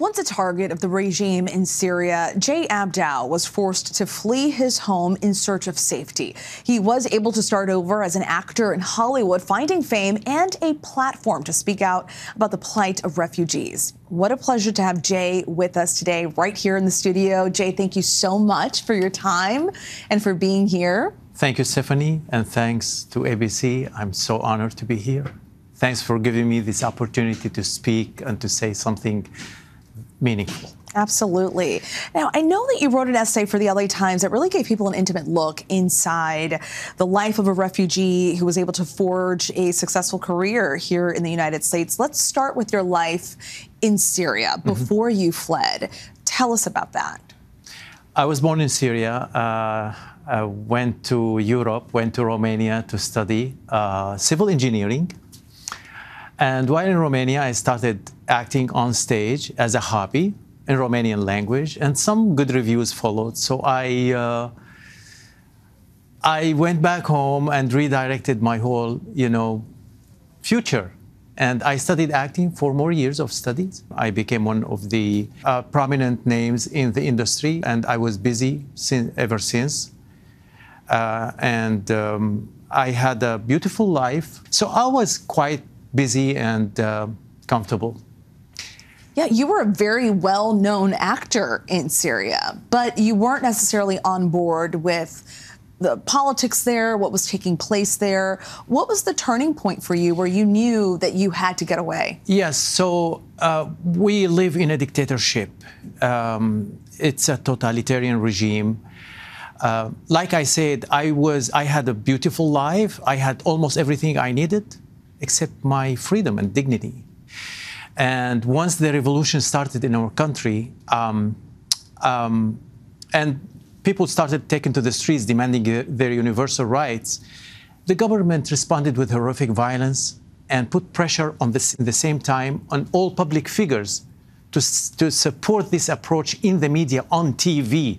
Once a target of the regime in Syria, Jay Abdo was forced to flee his home in search of safety. He was able to start over as an actor in Hollywood, finding fame and a platform to speak out about the plight of refugees. What a pleasure to have Jay with us today, right here in the studio. Jay, thank you so much for your time and for being here. Thank you, Stephanie, and thanks to ABC. I'm so honored to be here. Thanks for giving me this opportunity to speak and to say something meaningful. Absolutely. Now, I know that you wrote an essay for the LA Times that really gave people an intimate look inside the life of a refugee who was able to forge a successful career here in the United States. Let's start with your life in Syria mm-hmm. before mm-hmm. you fled. Tell us about that. I was born in Syria. Uh, I went to Europe, went to Romania to study uh, civil engineering. And while in Romania, I started acting on stage as a hobby in Romanian language, and some good reviews followed. So I, uh, I went back home and redirected my whole, you know, future. And I studied acting for more years of studies. I became one of the uh, prominent names in the industry, and I was busy sin- ever since. Uh, and um, I had a beautiful life. So I was quite busy and uh, comfortable. Yeah, you were a very well known actor in Syria, but you weren't necessarily on board with the politics there, what was taking place there. What was the turning point for you where you knew that you had to get away? Yes, so uh, we live in a dictatorship. Um, it's a totalitarian regime. Uh, like I said, I was I had a beautiful life. I had almost everything I needed except my freedom and dignity. And once the revolution started in our country, um, um, and people started taking to the streets demanding their universal rights, the government responded with horrific violence and put pressure on at the same time on all public figures to, to support this approach in the media on TV.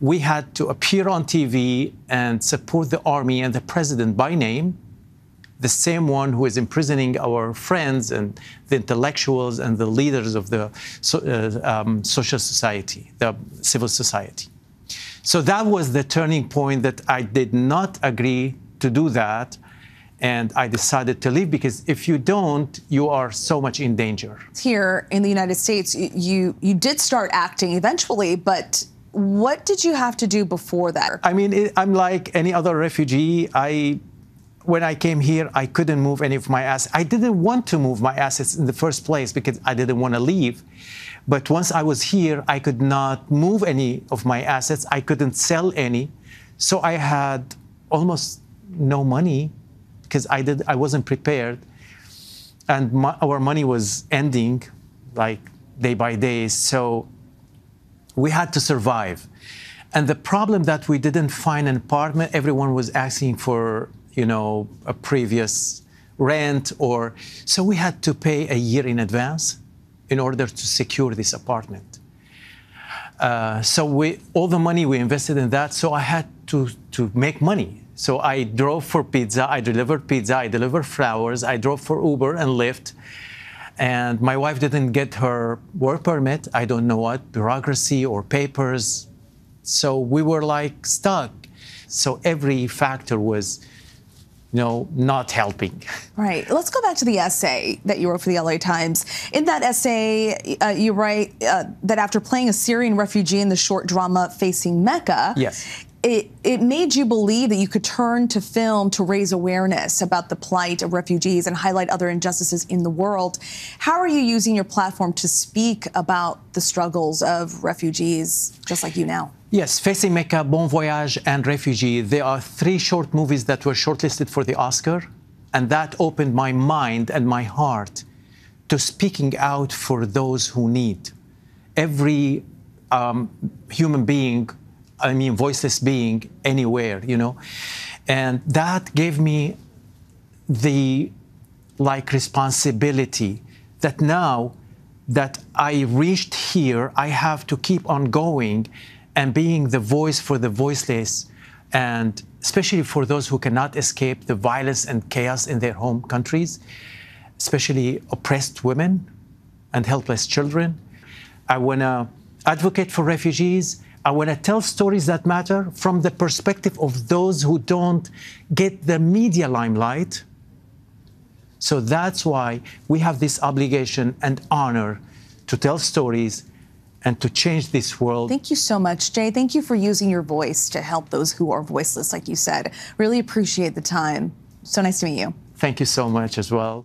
We had to appear on TV and support the army and the president by name the same one who is imprisoning our friends and the intellectuals and the leaders of the so, uh, um, social society, the civil society. So that was the turning point that I did not agree to do that. And I decided to leave because if you don't, you are so much in danger. Here in the United States, you, you did start acting eventually, but what did you have to do before that? I mean, it, I'm like any other refugee. I when I came here, I couldn't move any of my assets. I didn't want to move my assets in the first place because I didn't want to leave. But once I was here, I could not move any of my assets. I couldn't sell any. So I had almost no money because I, did, I wasn't prepared. And my, our money was ending like day by day. So we had to survive. And the problem that we didn't find an apartment, everyone was asking for you know, a previous rent or so we had to pay a year in advance in order to secure this apartment. Uh, so we, all the money we invested in that, so I had to, to make money. So I drove for pizza, I delivered pizza, I delivered flowers, I drove for Uber and Lyft. And my wife didn't get her work permit, I don't know what, bureaucracy or papers. So we were like stuck. So every factor was you know, not helping. Right. Let's go back to the essay that you wrote for the LA Times. In that essay, uh, you write uh, that after playing a Syrian refugee in the short drama Facing Mecca, yes. It, it made you believe that you could turn to film to raise awareness about the plight of refugees and highlight other injustices in the world. How are you using your platform to speak about the struggles of refugees just like you now? Yes, Facing Mecca, Bon Voyage, and Refugee. There are three short movies that were shortlisted for the Oscar, and that opened my mind and my heart to speaking out for those who need. Every um, human being, I mean, voiceless being anywhere, you know, and that gave me the like responsibility that now that I reached here, I have to keep on going and being the voice for the voiceless, and especially for those who cannot escape the violence and chaos in their home countries, especially oppressed women and helpless children. I want to advocate for refugees. Uh, I want to tell stories that matter from the perspective of those who don't get the media limelight. So that's why we have this obligation and honor to tell stories and to change this world. Thank you so much, Jay. Thank you for using your voice to help those who are voiceless, like you said. Really appreciate the time. So nice to meet you. Thank you so much as well.